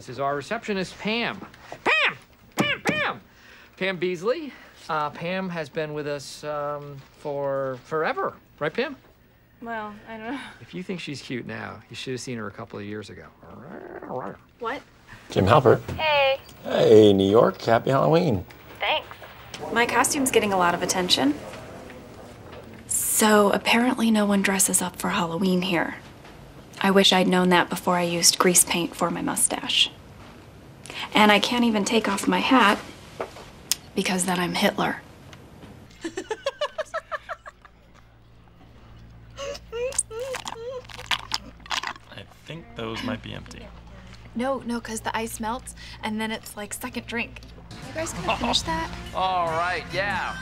This is our receptionist, Pam. Pam! Pam! Pam! Pam Beesly. Uh, Pam has been with us um, for forever, right, Pam? Well, I don't know. If you think she's cute now, you should have seen her a couple of years ago. What? Jim Halpert. Hey. Hey, New York. Happy Halloween. Thanks. My costume's getting a lot of attention. So apparently no one dresses up for Halloween here. I wish I'd known that before I used grease paint for my mustache. And I can't even take off my hat because then I'm Hitler. I think those might be empty. No, no, because the ice melts and then it's like second drink. You guys gonna finish that? All right, yeah.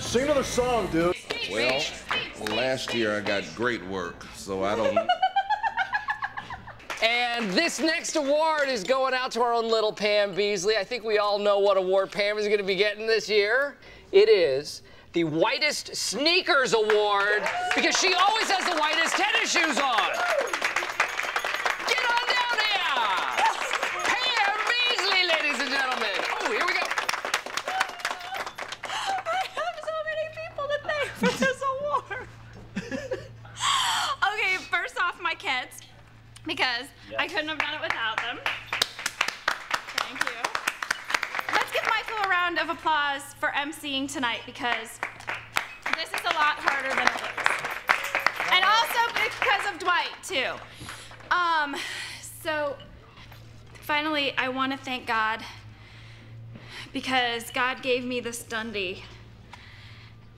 Sing another song, dude. Well, last year I got great work, so I don't. And this next award is going out to our own little Pam Beesly. I think we all know what award Pam is going to be getting this year. It is the Whitest Sneakers Award because she always has the whitest tennis shoes on. Get on down here. Pam Beesly, ladies and gentlemen. Oh, here we go. I have so many people to thank for this award. okay, first off, my kids, because I couldn't have done it without them. Thank you. Let's give Michael a round of applause for emceeing tonight because this is a lot harder than it looks. And also because of Dwight, too. Um, so finally, I want to thank God because God gave me this Dundie.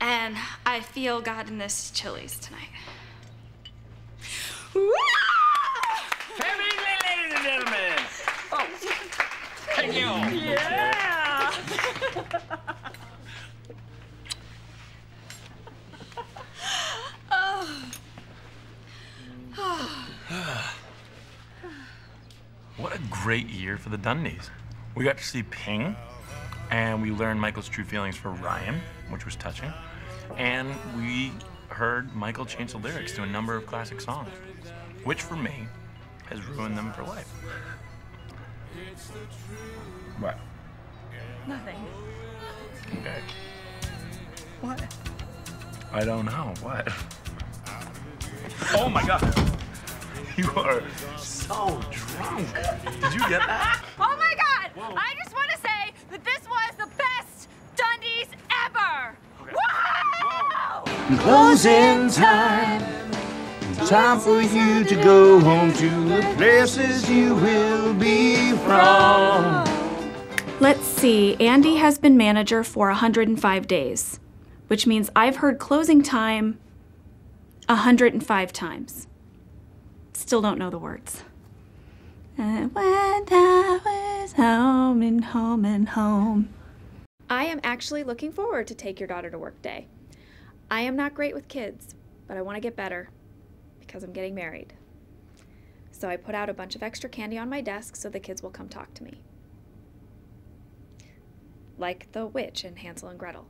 And I feel God in this Chili's tonight. Pam Beesly, ladies and gentlemen. Oh, thank you. Yeah! What a great year for the Dundies. We got to see Ping, and we learned Michael's true feelings for Ryan, which was touching. And we heard Michael change the lyrics to a number of classic songs, which for me has ruined them for life. What? Nothing. Okay. What? I don't know. What? Oh my god. You are so drunk. Did you get that? Oh my God! I just want to say that this was the best Dundies ever! Wow! Closing time. Time for you to go home to the places you will be from. Let's see. Andy has been manager for 105 days, which means I've heard closing time 105 times. Still don't know the words. And when I was home and home and home. I am actually looking forward to take your daughter to work day. I am not great with kids, but I want to get better because I'm getting married. So I put out a bunch of extra candy on my desk so the kids will come talk to me. Like the witch in Hansel and Gretel.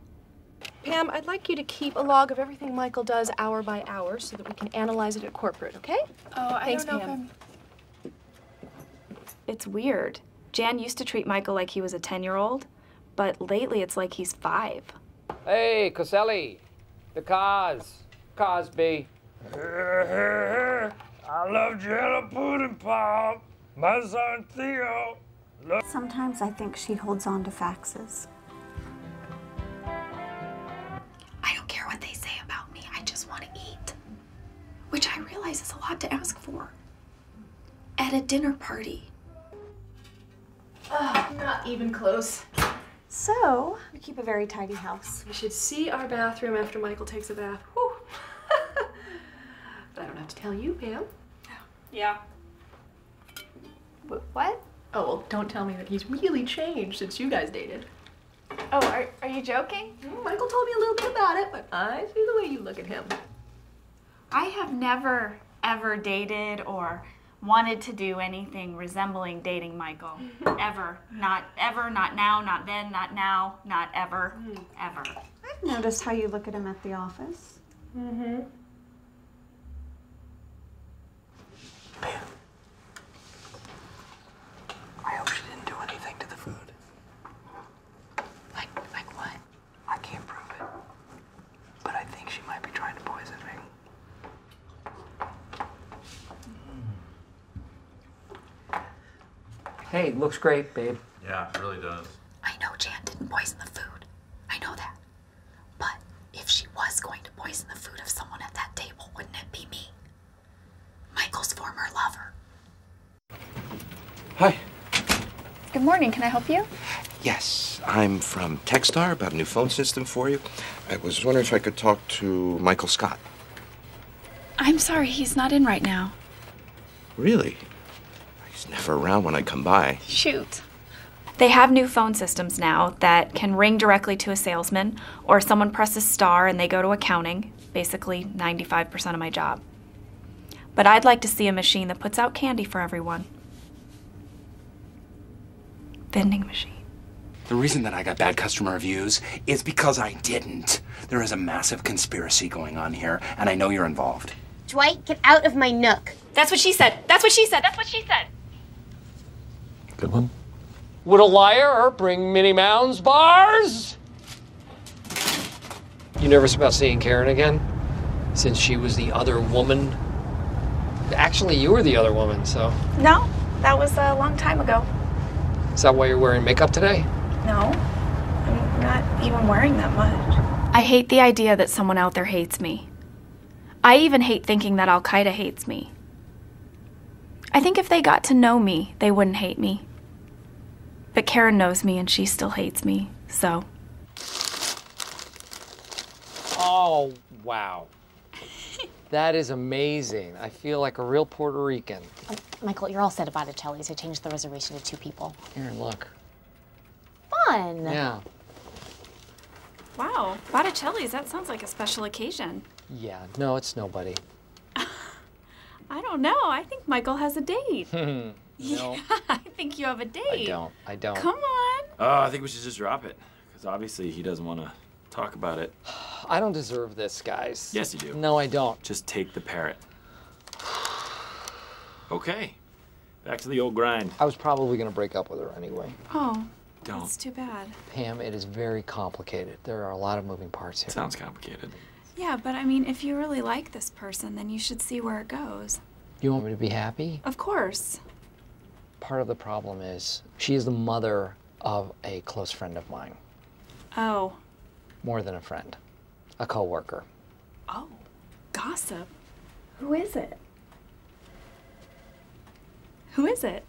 Pam, I'd like you to keep a log of everything Michael does hour by hour so that we can analyze it at corporate, okay? Oh, I Thanks, don't know Pam. if I'm. It's weird. Jan used to treat Michael like he was a 10 year old, but lately it's like he's five. Hey, Coselli. The cars, Cosby. I love jello pudding pop. My son Theo. Sometimes I think she holds on to faxes. I don't care what they say about me, I just want to eat. Which I realize is a lot to ask for. At a dinner party. not even close. So, we keep a very tidy house. You should see our bathroom after Michael takes a bath. Whew. but I don't have to tell you, Pam. Yeah. Wh- What? Oh, well, don't tell me that he's really changed since you guys dated. Oh, are, are you joking? Mm, Michael told me a little bit about it, but I see the way you look at him. I have never, ever dated or wanted to do anything resembling dating Michael. ever. Not ever, not now, not then, not now, not ever, ever. I've noticed how you look at him at the office. Mm-hmm. I hope she didn't do anything to the food. Like, like what? I can't prove it. But I think she might be trying to poison me. Hey, looks great, babe. Yeah, it really does. I know Jan didn't poison the food. I know that. But if she was going to poison the food of someone at that table, wouldn't it be me? Michael's former lover. Hi. Good morning. Can I help you? Yes, I'm from Techstar about a new phone system for you. I was wondering if I could talk to Michael Scott. I'm sorry, he's not in right now. Really? He's never around when I come by. Shoot. They have new phone systems now that can ring directly to a salesman, or someone presses star and they go to accounting, basically 95% of my job. But I'd like to see a machine that puts out candy for everyone. Vending machine. The reason that I got bad customer reviews is because I didn't. There is a massive conspiracy going on here, and I know you're involved. Dwight, get out of my nook. That's what she said. That's what she said. That's what she said. Good one. Would a liar bring Minnie Mounds bars? You nervous about seeing Karen again? Since she was the other woman? Actually, you were the other woman, so. No, that was a long time ago. Is that why you're wearing makeup today? No, I'm not even wearing that much. I hate the idea that someone out there hates me. I even hate thinking that Al Qaeda hates me. I think if they got to know me, they wouldn't hate me. But Karen knows me and she still hates me, so. Oh, wow. That is amazing. I feel like a real Puerto Rican. Um, Michael, you're all set about Botticelli's. I changed the reservation to two people. Here, look. Fun. Yeah. Wow, Botticelli's, that sounds like a special occasion. Yeah, no, it's nobody. I don't know. I think Michael has a date. no, Yeah, I think you have a date. I don't. I don't. Come on. Oh, I think we should just drop it. Because obviously he doesn't want to talk about it. I don't deserve this, guys. Yes, you do. No, I don't. Just take the parrot. Okay. Back to the old grind. I was probably going to break up with her anyway. Oh, Don't. that's too bad. Pam, it is very complicated. There are a lot of moving parts here. Sounds complicated. Yeah, but I mean, if you really like this person, then you should see where it goes. You want me to be happy? Of course. Part of the problem is she is the mother of a close friend of mine. Oh. More than a friend, a coworker. Oh. Gossip. Who is it? Who is it?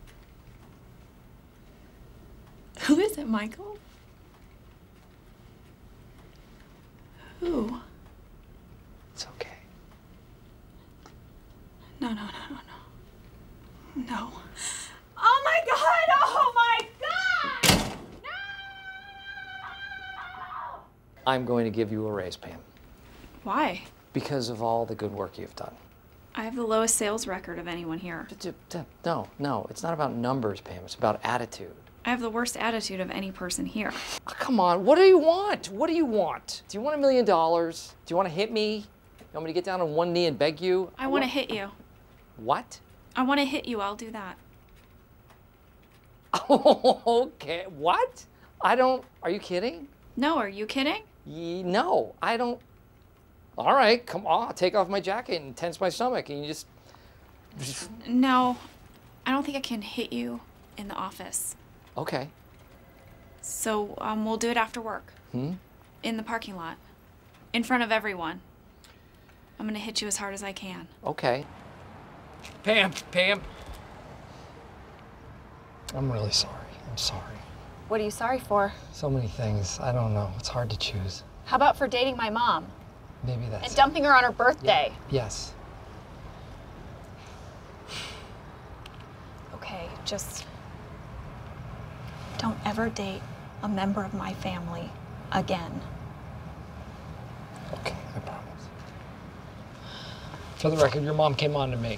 Who is it, Michael? Who? It's okay. No, no, no, no, no. No. I'm going to give you a raise, Pam, Why? because of all the good work you've done. I have the lowest sales record of anyone here. No, no, it's not about numbers, Pam. It's about attitude. I have the worst attitude of any person here. Oh, come on, what do you want? What do you want? Do you want a million dollars? Do you want to hit me? You want me to get down on one knee and beg you? I want to hit you. What? I want to hit you. I'll do that. okay, what? I don't. Are you kidding? No, are you kidding? Ye- no, I don't. All right, come on. I'll take off my jacket and tense my stomach, and you just. just No, I don't think I can hit you in the office. okay. So um, we'll do it after work Hmm? in the parking lot, in front of everyone. I'm gonna hit you as hard as I can. Okay. Pam, Pam. I'm really sorry. I'm sorry. What are you sorry for? So many things. I don't know. It's hard to choose. How about for dating my mom Maybe that's. and dumping her on her birthday? Yes. Okay, just don't ever date a member of my family again. Okay, I promise. For the record, your mom came on to me.